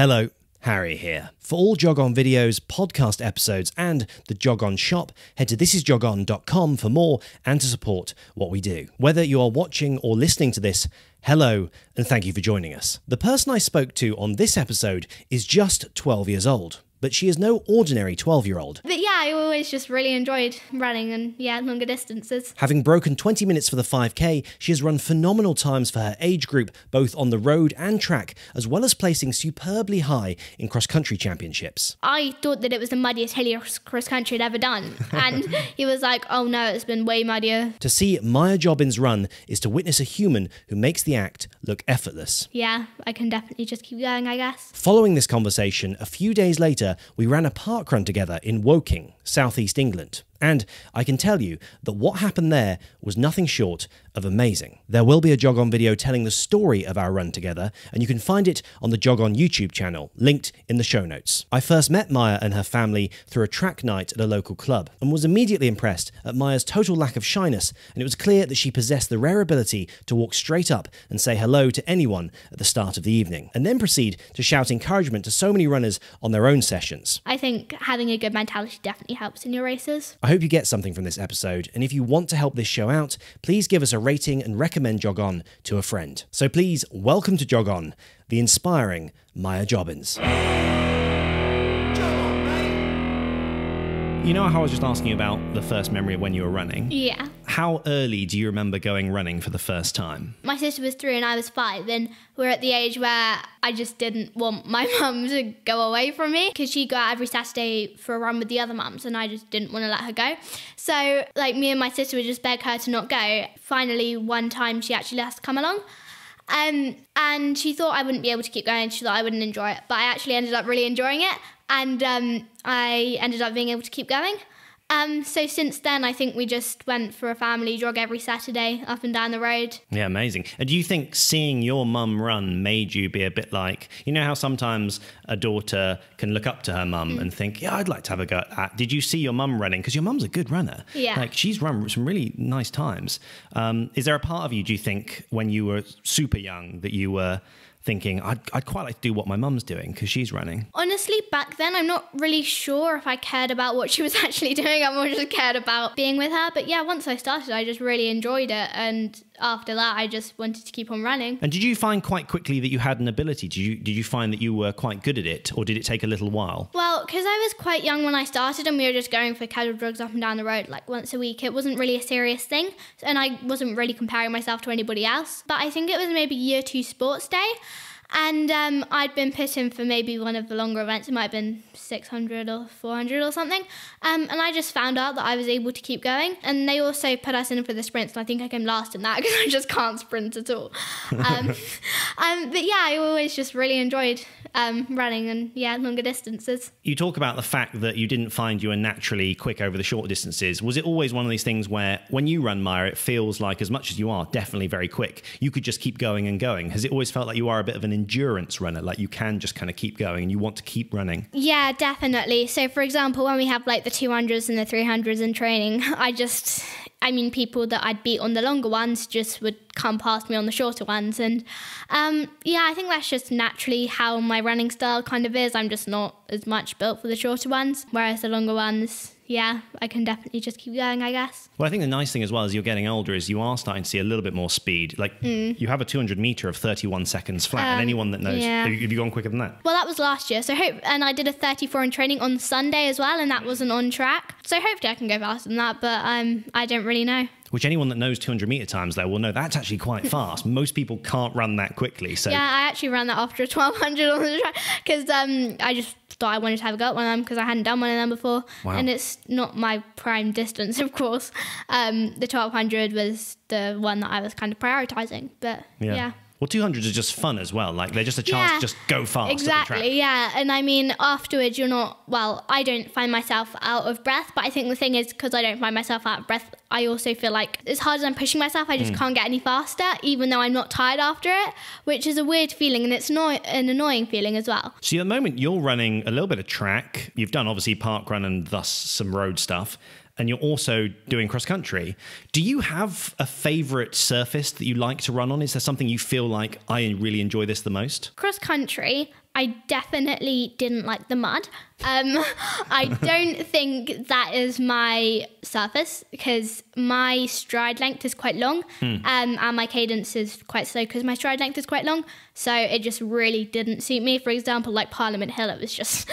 Hello, Harry here. For all Jog On videos, podcast episodes, and the Jog On shop, head to thisisjogon.com for more and to support what we do. Whether you are watching or listening to this, hello and thank you for joining us. The person I spoke to on this episode is just 12 years old but she is no ordinary 12 year old. But yeah, I always just really enjoyed running and yeah, longer distances. Having broken 20 minutes for the 5k, she has run phenomenal times for her age group, both on the road and track, as well as placing superbly high in cross country championships. I thought that it was the muddiest hilliest cross country I'd ever done. And he was like, oh no, it's been way muddier. To see Maya Jobbins run is to witness a human who makes the act look effortless. Yeah, I can definitely just keep going, I guess. Following this conversation, a few days later, we ran a park run together in Woking, southeast England. And I can tell you that what happened there was nothing short of amazing. There will be a Jog On video telling the story of our run together, and you can find it on the Jog On YouTube channel, linked in the show notes. I first met Maya and her family through a track night at a local club, and was immediately impressed at Maya's total lack of shyness, and it was clear that she possessed the rare ability to walk straight up and say hello to anyone at the start of the evening, and then proceed to shout encouragement to so many runners on their own sessions. I think having a good mentality definitely helps in your races. I hope you get something from this episode, and if you want to help this show out, please give us a rating and recommend Jog On to a friend. So please, welcome to Jog On, the inspiring Maya Jobbins. You know how I was just asking you about the first memory of when you were running? Yeah. How early do you remember going running for the first time? My sister was three and I was five, and we're at the age where I just didn't want my mum to go away from me because she'd go out every Saturday for a run with the other mums, and I just didn't want to let her go. So, like, me and my sister would just beg her to not go. Finally, one time she actually has to come along. Um, and she thought I wouldn't be able to keep going. She thought I wouldn't enjoy it, but I actually ended up really enjoying it, and um, I ended up being able to keep going. Um, so since then, I think we just went for a family jog every Saturday up and down the road. Yeah, amazing. And do you think seeing your mum run made you be a bit like, you know, how sometimes a daughter can look up to her mum mm. and think, yeah, I'd like to have a go at that. Did you see your mum running? Because your mum's a good runner. Yeah. Like she's run some really nice times. Um, is there a part of you, do you think, when you were super young that you were thinking I'd, I'd quite like to do what my mum's doing because she's running? Honestly, back then, I'm not really sure if I cared about what she was actually doing. I more just cared about being with her. But yeah, once I started, I just really enjoyed it. And after that, I just wanted to keep on running. And did you find quite quickly that you had an ability? Did you did you find that you were quite good at it, or did it take a little while? Well, because I was quite young when I started, and we were just going for casual drugs up and down the road like once a week. It wasn't really a serious thing, and I wasn't really comparing myself to anybody else. But I think it was maybe year two sports day. And um, I'd been put in for maybe one of the longer events. It might have been 600 or 400 or something. Um, and I just found out that I was able to keep going. And they also put us in for the sprints. And I think I came last in that because I just can't sprint at all. Um, um, but yeah, I always just really enjoyed um, running and yeah, longer distances. You talk about the fact that you didn't find you were naturally quick over the short distances. Was it always one of these things where when you run, Maya, it feels like as much as you are definitely very quick, you could just keep going and going? Has it always felt like you are a bit of an endurance runner, like you can just kind of keep going and you want to keep running? Yeah, definitely. So, for example, when we have like the 200s and the 300s in training, I just, I mean, people that I'd beat on the longer ones just would come past me on the shorter ones. And um, yeah, I think that's just naturally how my running style kind of is. I'm just not as much built for the shorter ones, whereas the longer ones, yeah, I can definitely just keep going, I guess. Well, I think the nice thing as well as you're getting older is you are starting to see a little bit more speed. Like mm. you have a 200 meter of 31 seconds flat, um, and anyone that knows, yeah. have you gone quicker than that? Well, that was last year. So hope, and I did a 34 in training on Sunday as well, and that wasn't on track. So hopefully I can go faster than that, but um, I don't really know which anyone that knows 200 meter times there will know that's actually quite fast. Most people can't run that quickly. So yeah, I actually ran that after a 1200 on the track because um, I just thought I wanted to have a go at one of them because I hadn't done one of them before, wow. and it's not my prime distance, of course. Um, the 1200 was the one that I was kind of prioritizing, but yeah. yeah. Well, 200s are just fun as well. Like they're just a chance yeah, to just go fast. Exactly, yeah. And I mean, afterwards, you're not, well, I don't find myself out of breath, but I think the thing is, because I don't find myself out of breath, I also feel like as hard as I'm pushing myself, I just mm. can't get any faster, even though I'm not tired after it, which is a weird feeling. And it's not an annoying feeling as well. So at the moment, you're running a little bit of track. You've done obviously park run and thus some road stuff and you're also doing cross country. Do you have a favorite surface that you like to run on? Is there something you feel like I really enjoy this the most? Cross country, I definitely didn't like the mud. Um, I don't think that is my surface because my stride length is quite long um, and my cadence is quite slow because my stride length is quite long. So it just really didn't suit me. For example, like Parliament Hill, it was just,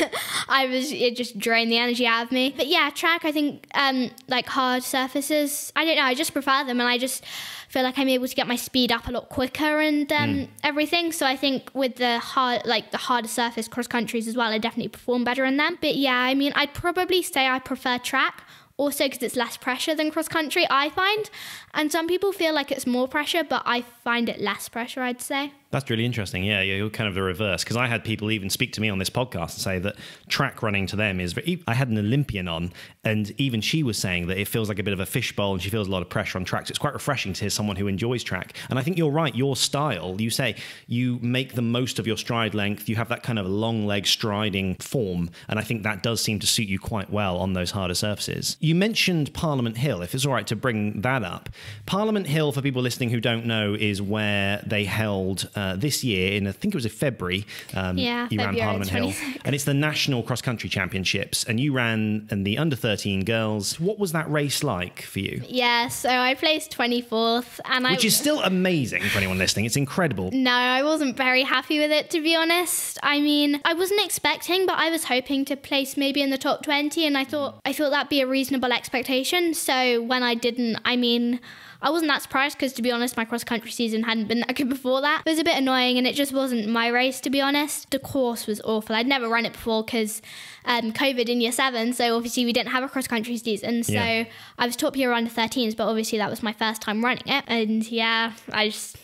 I was, it just drained the energy out of me. But yeah, track, I think um, like hard surfaces, I don't know, I just prefer them and I just feel like I'm able to get my speed up a lot quicker and um, everything. So I think with the hard, like the harder surface cross countries as well, I definitely perform better in them. But yeah, I mean, I'd probably say I prefer track. Also, because it's less pressure than cross country, I find. And some people feel like it's more pressure, but I find it less pressure, I'd say. That's really interesting. Yeah, you're kind of the reverse. Because I had people even speak to me on this podcast and say that track running to them is. I had an Olympian on, and even she was saying that it feels like a bit of a fishbowl, and she feels a lot of pressure on tracks. It's quite refreshing to hear someone who enjoys track. And I think you're right. Your style, you say you make the most of your stride length. You have that kind of long leg striding form, and I think that does seem to suit you quite well on those harder surfaces. You mentioned Parliament Hill. If it's all right to bring that up, Parliament Hill, for people listening who don't know, is where they held. Uh, Uh, this year in I think it was in February. Um, Yeah, you ran February Parliament Hill, and it's the national cross country championships, and you ran in the under thirteen girls. What was that race like for you? Yeah, so I placed 24th and I Which is still amazing for anyone listening. It's incredible. No, I wasn't very happy with it to be honest. I mean, I wasn't expecting, but I was hoping to place maybe in the top 20 and I thought I thought that'd be a reasonable expectation. So when I didn't, I mean, I wasn't that surprised because to be honest, my cross country season hadn't been that good before that. It was a bit annoying and it just wasn't my race to be honest. The course was awful. I'd never run it before because um, COVID in year seven, so obviously we didn't have a cross country season. So Yeah. I was top year under 13s, but obviously that was my first time running it. And yeah, I just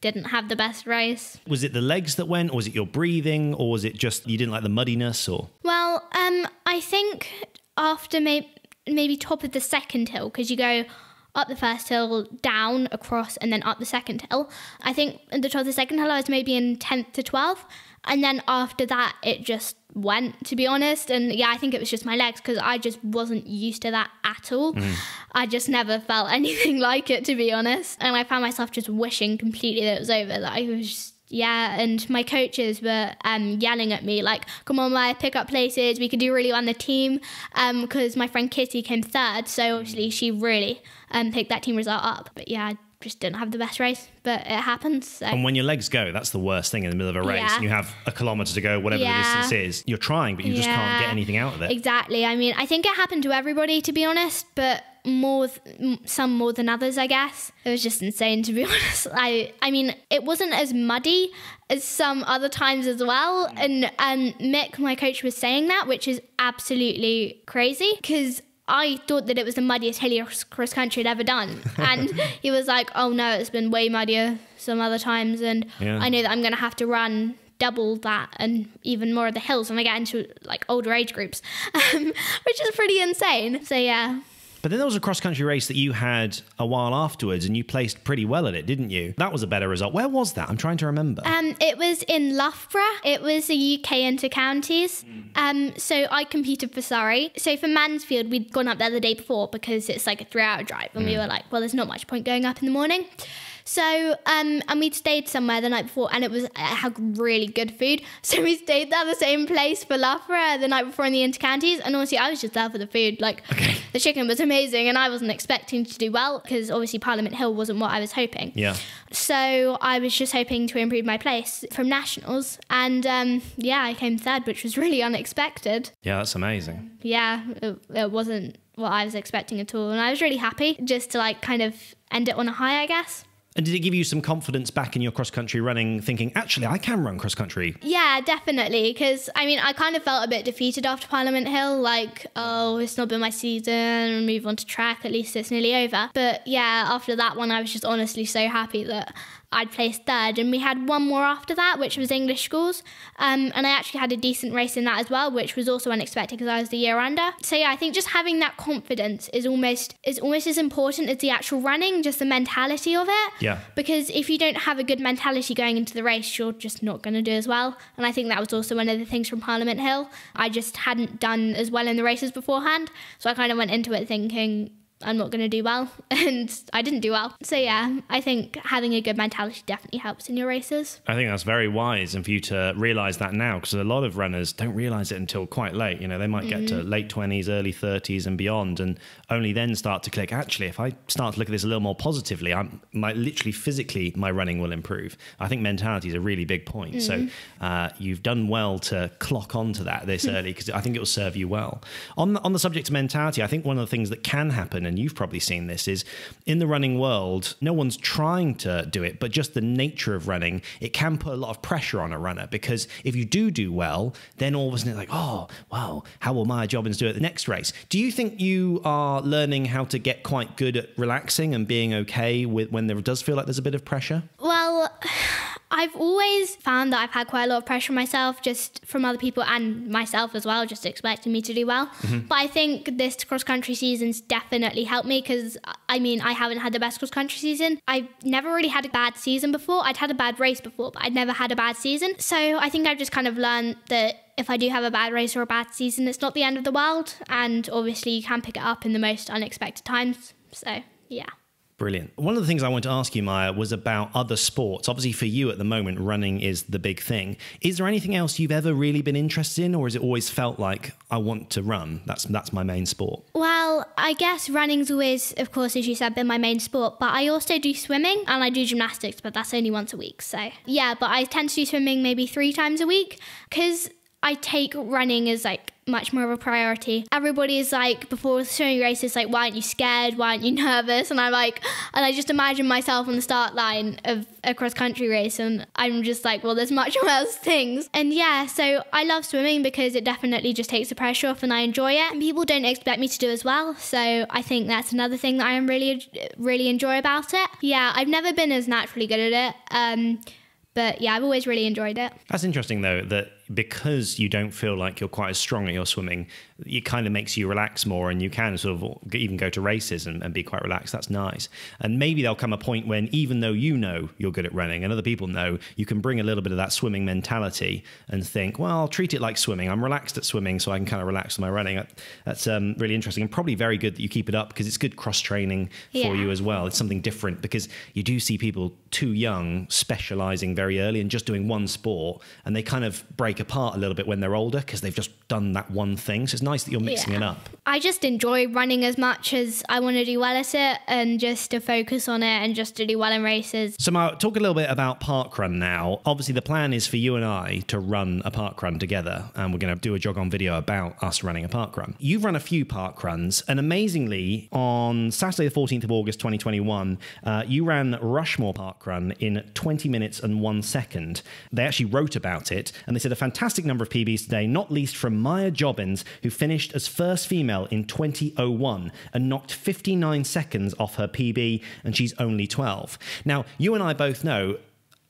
didn't have the best race. Was it the legs that went, or was it your breathing, or was it just you didn't like the muddiness, or Well, um, I think after may- maybe top of the second hill, because you go up the first hill, down, across, and then up the second hill. I think the top of the second hill, I was maybe in 10th to 12th. And then after that, it just went, to be honest. And yeah, I think it was just my legs because I just wasn't used to that at all. Mm-hmm. I just never felt anything like it, to be honest. And I found myself just wishing completely that it was over, that I was just yeah, and my coaches were um, yelling at me like, "Come on, Maya, pick up places. We could do really well on the team." Because my friend Kitty came third, so obviously she really um, picked that team result up. But yeah, just didn't have the best race, but it happens. So. and when your legs go, that's the worst thing in the middle of a race. Yeah. And you have a kilometre to go, whatever Yeah. the distance is. You're trying, but you just can't get anything out of it. Exactly. I mean, I think it happened to everybody, to be honest, but more, some more than others, I guess. It was just insane, to be honest. I, I mean, it wasn't as muddy as some other times as well. And um, Mick, my coach, was saying that, which is absolutely crazy because. I thought that it was the muddiest hilly cross country I'd ever done. And he was like, oh no, it's been way muddier some other times. And Yeah. I know that I'm going to have to run double that and even more of the hills when I get into like older age groups, um, which is pretty insane. So yeah, But then there was a cross country race that you had a while afterwards, and you placed pretty well at it, didn't you? That was a better result. Where was that? I'm trying to remember. um, it was in Loughborough. It was the UK inter counties. Um, so I competed for Surrey. So for Mansfield, we'd gone up there the day before because it's like a three-hour drive, and we were like, well, there's not much point going up in the morning. So, um, and we'd stayed somewhere the night before, and it was it had really good food. So we stayed there the same place for Loughborough the night before in the intercounties. And honestly, I was just there for the food. Like the chicken was amazing, and I wasn't expecting to do well because obviously Parliament Hill wasn't what I was hoping. yeah. So I was just hoping to improve my place from nationals, and um, yeah, I came third, which was really unexpected. Yeah, that's amazing. Yeah, it, it wasn't what I was expecting at all, and I was really happy just to like kind of end it on a high, I guess. And did it give you some confidence back in your cross country running, thinking, actually, I can run cross country? Yeah, definitely. Because I mean, I kind of felt a bit defeated after Parliament Hill. Like, oh, it's not been my season. Move on to track. At least it's nearly over. But yeah, after that one, I was just honestly so happy that I'd placed third. And we had one more after that, which was English schools. Um, and I actually had a decent race in that as well, which was also unexpected because I was the year under. So yeah, I think just having that confidence is almost is almost as important as the actual running, just the mentality of it. Yeah. Because if you don't have a good mentality going into the race, you're just not going to do as well. And I think that was also one of the things from Parliament Hill. I just hadn't done as well in the races beforehand. So I kind of went into it thinking, I'm not going to do well. And I didn't do well. So, yeah, I think having a good mentality definitely helps in your races. I think that's very wise and for you to realize that now because a lot of runners don't realize it until quite late. You know, they might get to late 20s, early 30s, and beyond, and only then start to click. Actually, if I start to look at this a little more positively, I might literally physically my running will improve. I think mentality is a really big point. So uh, you've done well to clock onto that this early because I think it will serve you well. On the, on the subject of mentality, I think one of the things that can happen, and you've probably seen this, is in the running world, no one's trying to do it, but just the nature of running, it can put a lot of pressure on a runner because if you do do well, then all of a sudden it's like, oh, wow, how will Maya Jobbins do at the next race? Do you think you are learning how to get quite good at relaxing and being okay with when there does feel like there's a bit of pressure? Well, I've always found that I've had quite a lot of pressure on myself just from other people and myself as well, just expecting me to do well. Mm-hmm. But I think this cross country season's definitely helped me because I mean, I haven't had the best cross country season. I've never really had a bad season before. I'd had a bad race before, but I'd never had a bad season. So I think I've just kind of learned that if I do have a bad race or a bad season, it's not the end of the world. And obviously, you can pick it up in the most unexpected times. So, yeah. Brilliant. One of the things I want to ask you, Maya, was about other sports. Obviously, for you at the moment, running is the big thing. Is there anything else you've ever really been interested in, or has it always felt like I want to run? That's that's my main sport. Well, I guess running's always, of course, as you said, been my main sport. But I also do swimming and I do gymnastics, but that's only once a week. So, yeah, but I tend to do swimming maybe three times a week because I take running as like much more of a priority. Everybody is like before swimming races, like, why aren't you scared? Why aren't you nervous? And I'm like, and I just imagine myself on the start line of a cross country race, and I'm just like, well, there's much worse things. And yeah, so I love swimming because it definitely just takes the pressure off, and I enjoy it. And people don't expect me to do as well, so I think that's another thing that I am really, really enjoy about it. Yeah, I've never been as naturally good at it. Um, but yeah, I've always really enjoyed it. That's interesting, though, that because you don't feel like you're quite as strong at your swimming, it kind of makes you relax more and you can sort of even go to races and, and, be quite relaxed. That's nice. And maybe there'll come a point when, even though you know you're good at running and other people know, you can bring a little bit of that swimming mentality and think, well, I'll treat it like swimming. I'm relaxed at swimming, so I can kind of relax with my running. That's um, really interesting and probably very good that you keep it up because it's good cross training for Yeah. you as well. It's something different because you do see people too young specializing very early and just doing one sport and they kind of break apart a little bit when they're older because they've just done that one thing. So it's nice that you're mixing Yeah. it up. I just enjoy running as much as I want to do well at it and just to focus on it and just to do well in races. So, Mark, talk a little bit about parkrun now. Obviously, the plan is for you and I to run a parkrun together, and we're going to do a jog on video about us running a parkrun. You've run a few parkruns, and amazingly, on Saturday, the 14th of August, 2021, uh, you ran Rushmoor Parkrun in 20 minutes and one second. They actually wrote about it, and they said a fantastic number of PBs today, not least from Maya Jobbins, who finished as first female in 2001 and knocked 59 seconds off her PB, and she's only 12. Now, you and I both know,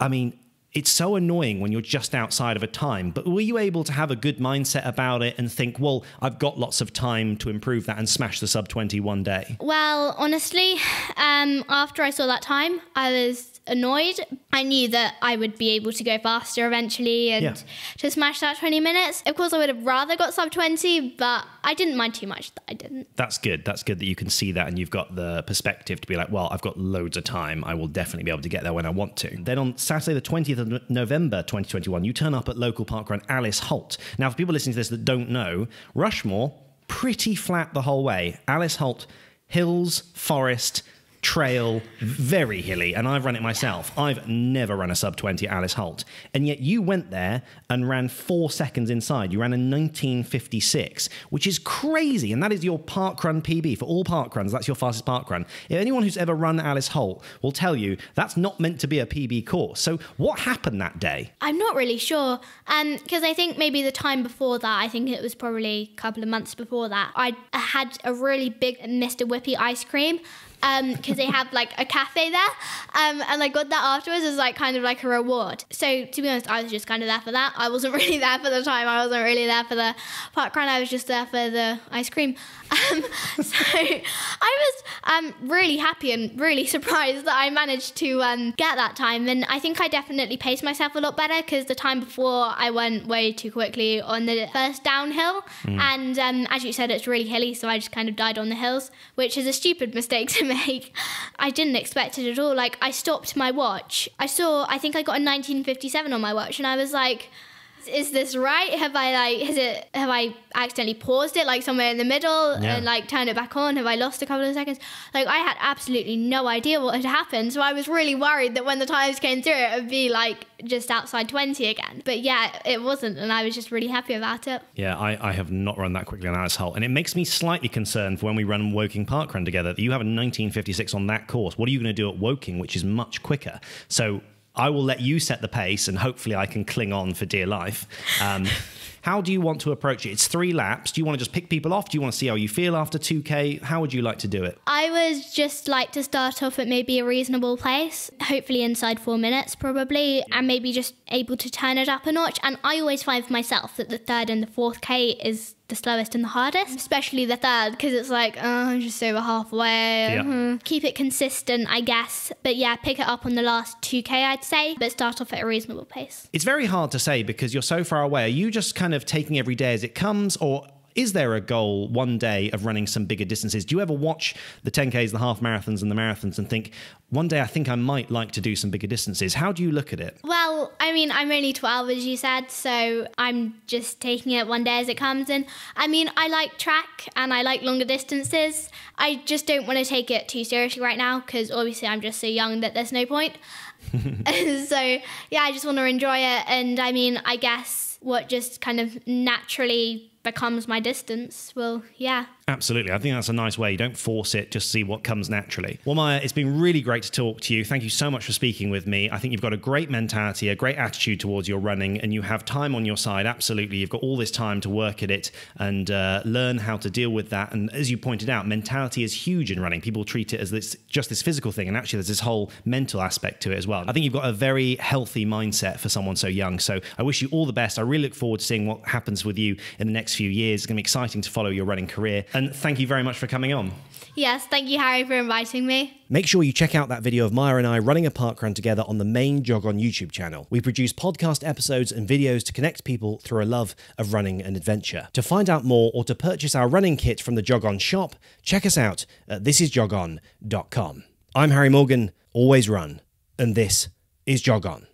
I mean, it's so annoying when you're just outside of a time, but were you able to have a good mindset about it and think, well, I've got lots of time to improve that and smash the sub 20 one day? Well, honestly, um, after I saw that time, I was annoyed. I knew that I would be able to go faster eventually and Yeah. to smash that 20 minutes. Of course, I would have rather got sub 20, but I didn't mind too much that I didn't. That's good. That's good that you can see that and you've got the perspective to be like, well, I've got loads of time. I will definitely be able to get there when I want to. Then on Saturday, the 20th of November 2021, you turn up at local parkrun Alice Holt. Now, for people listening to this that don't know, Rushmoor, pretty flat the whole way. Alice Holt, hills, forest, trail, very hilly, and I've run it myself. I've never run a sub 20 Alice Holt. And yet you went there and ran four seconds inside. You ran a 1956, which is crazy. And that is your park run PB. For all park runs. that's your fastest park run. If anyone who's ever run Alice Holt will tell you that's not meant to be a PB course. So what happened that day? I'm not really sure. Um, because I think maybe the time before that, I think it was probably a couple of months before that, I had a really big Mr. Whippy ice cream because they have like a cafe there. Um, and I got that afterwards as like kind of like a reward. So to be honest, I was just kind of there for that. I wasn't really there for the time. I wasn't really there for the park run. I was just there for the ice cream. Um, so I was um, really happy and really surprised that I managed to um, get that time. And I think I definitely paced myself a lot better because the time before I went way too quickly on the first downhill. And um, as you said, it's really hilly, so I just kind of died on the hills, which is a stupid mistake to make. I didn't expect it at all. Like, I stopped my watch. I saw, I think I got a 1957 on my watch, and I was like, is this right? Have I like has it have I accidentally paused it like somewhere in the middle Yeah. and like turned it back on? Have I lost a couple of seconds? Like I had absolutely no idea what had happened. So I was really worried that when the times came through it would be like just outside twenty again. But yeah, it wasn't and I was just really happy about it. Yeah, I, I have not run that quickly on Alice Holt, and it makes me slightly concerned for when we run Woking Park Run together that you have a 1956 on that course. What are you going to do at Woking, which is much quicker? So I will let you set the pace, and hopefully I can cling on for dear life. Um, how do you want to approach it? It's three laps. Do you want to just pick people off? Do you want to see how you feel after 2K? How would you like to do it? I would just like to start off at maybe a reasonable pace, hopefully inside four minutes, probably, and maybe just able to turn it up a notch. And I always find for myself that the third and the fourth K is the slowest and the hardest, especially the third, because it's like, oh, I'm just over halfway. Yeah. Mhm. Keep it consistent, I guess. But yeah, pick it up on the last 2K, I'd say, but start off at a reasonable pace. It's very hard to say because you're so far away. Are you just kind of taking every day as it comes, or is there a goal one day of running some bigger distances? Do you ever watch the 10Ks, the half marathons, and the marathons and think, one day I think I might like to do some bigger distances? How do you look at it? Well, I mean, I'm only 12, as you said, so I'm just taking it one day as it comes. And I mean, I like track and I like longer distances. I just don't want to take it too seriously right now because obviously I'm just so young that there's no point. so, yeah, I just want to enjoy it. And I mean, I guess what just kind of naturally becomes my distance, well, yeah. Absolutely. I think that's a nice way. You don't force it, just see what comes naturally. Well, Maya, it's been really great to talk to you. Thank you so much for speaking with me. I think you've got a great mentality, a great attitude towards your running, and you have time on your side. Absolutely. You've got all this time to work at it and uh, learn how to deal with that. And as you pointed out, mentality is huge in running. People treat it as this just this physical thing, and actually, there's this whole mental aspect to it as well. I think you've got a very healthy mindset for someone so young. So I wish you all the best. I really look forward to seeing what happens with you in the next few years. It's going to be exciting to follow your running career. And thank you very much for coming on. Yes, thank you, Harry, for inviting me. Make sure you check out that video of Maya and I running a park run together on the main Jog On YouTube channel. We produce podcast episodes and videos to connect people through a love of running and adventure. To find out more or to purchase our running kit from the Jog On shop, check us out at thisisjogon.com. I'm Harry Morgan, always run, and this is Jog On.